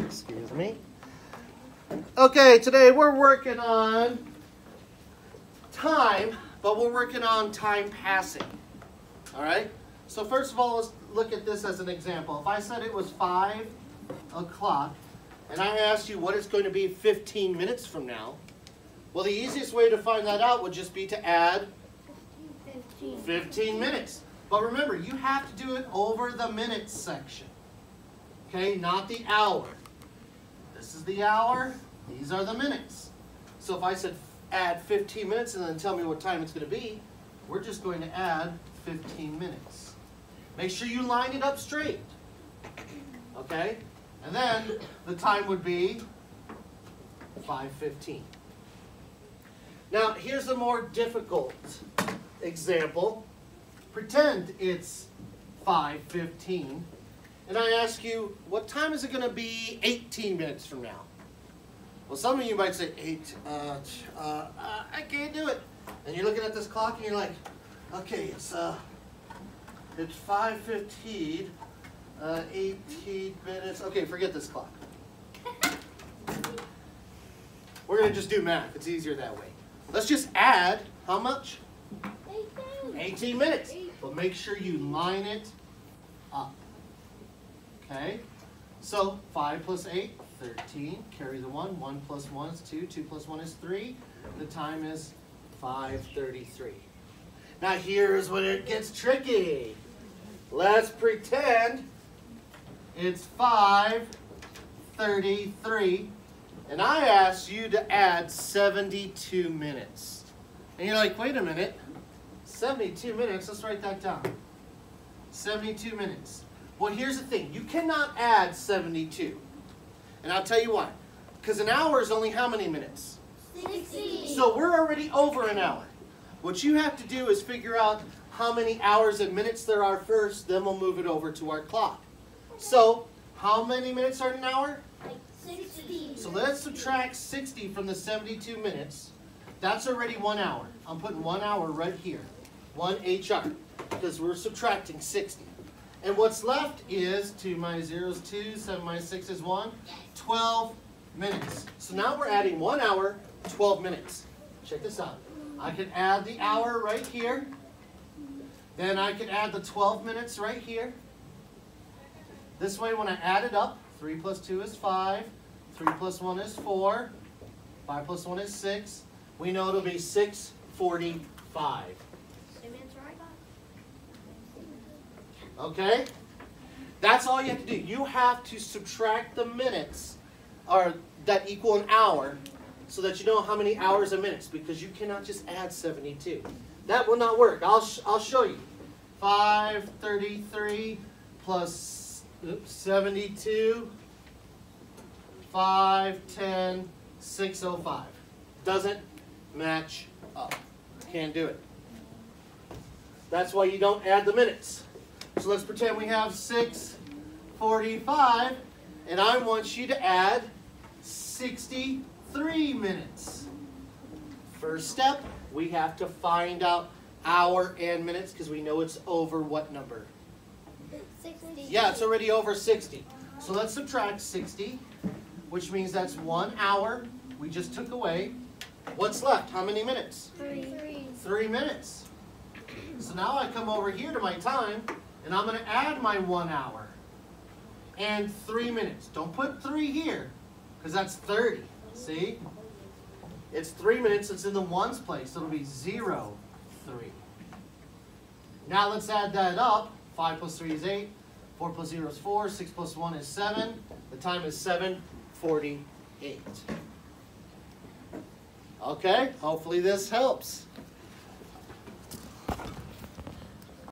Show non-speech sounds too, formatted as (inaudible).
Excuse me. Okay, today we're working on time, but we're working on time passing. All right? So first of all, let's look at this as an example. If I said it was 5 o'clock, and I asked you what it's going to be 15 minutes from now, well, the easiest way to find that out would just be to add 15 minutes. But remember, you have to do it over the minutes section. Okay, not the hour. This is the hour, these are the minutes. So if I said add 15 minutes and then tell me what time it's going to be, we're just going to add 15 minutes. Make sure you line it up straight. Okay? And then the time would be 5.15. Now, here's a more difficult example. Pretend it's 5.15, and I ask you, what time is it going to be 18 minutes from now? Well, some of you might say, 8, uh, uh, uh, I can't do it. And you're looking at this clock and you're like, okay, it's, uh, it's 5.15, uh, 18 minutes. Okay, forget this clock. (laughs) We're going to just do math. It's easier that way. Let's just add, how much? 18 minutes. But make sure you line it up. Okay? So 5 plus 8, 13. Carry the 1. 1 plus 1 is 2. 2 plus 1 is 3. The time is 5.33. Now here's when it gets tricky. Let's pretend it's 5.33 and I asked you to add 72 minutes. And you're like, wait a minute, 72 minutes, let's write that down. 72 minutes. Well, here's the thing, you cannot add 72. And I'll tell you why. Because an hour is only how many minutes? 60. So we're already over an hour. What you have to do is figure out how many hours and minutes there are first, then we'll move it over to our clock. So, how many minutes are in an hour? 60. So let's subtract 60 from the 72 minutes. That's already one hour. I'm putting one hour right here. One HR. Because we're subtracting 60. And what's left is 2 minus 0 is 2, 7 minus 6 is 1, 12 minutes. So now we're adding one hour, 12 minutes. Check this out. I can add the hour right here. Then I can add the 12 minutes right here. This way when I add it up, 3 plus 2 is 5. 3 plus 1 is 4. 5 plus 1 is 6. We know it'll be 645. Okay? That's all you have to do. You have to subtract the minutes or that equal an hour so that you know how many hours and minutes because you cannot just add 72. That will not work. I'll, sh I'll show you. 533 plus oops, 72 510 605 doesn't match up. Can't do it. That's why you don't add the minutes. So let's pretend we have 645 and I want you to add 63 minutes. First step, we have to find out hour and minutes because we know it's over what number? 60. Yeah, it's already over 60. So let's subtract 60, which means that's one hour we just took away. What's left? How many minutes? Three. Three minutes. So now I come over here to my time, and I'm going to add my one hour and three minutes. Don't put three here, because that's 30. See? It's three minutes. It's in the ones place. So it'll be zero, three. Now let's add that up. 5 plus 3 is 8. 4 plus 0 is 4. 6 plus 1 is 7. The time is 7.48. Okay, hopefully this helps.